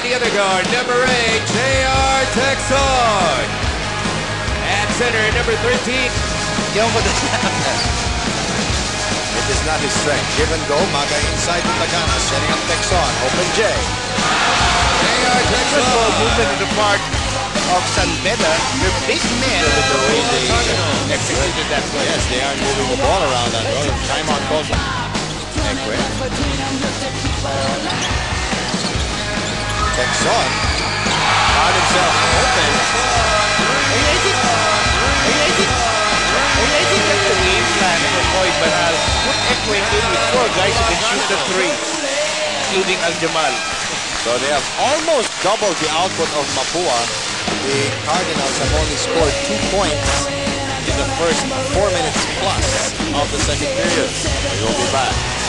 And the other guard, number eight, J.R. Tecson. At center, number 13. Ewan ko din. It is not his strength. Give and go. Maga inside to Tagana. Setting up Tecson. Open J. J.R. Good ball Tecson. movement on the part of San Beda. They're big men. Look the way they Executed that play. Yes, they are moving the ball around that road. Timeout call. Ekwe. Tecson. Found himself open. And I think, and I think, and I think that's the game plan for Koy Banal. Put Ekwe in with four guys who can shoot the three, including Al-Jamal. So they have almost doubled the output of Mapua. The Cardinals have only scored two points in the first four minutes plus of the second period. We will be back.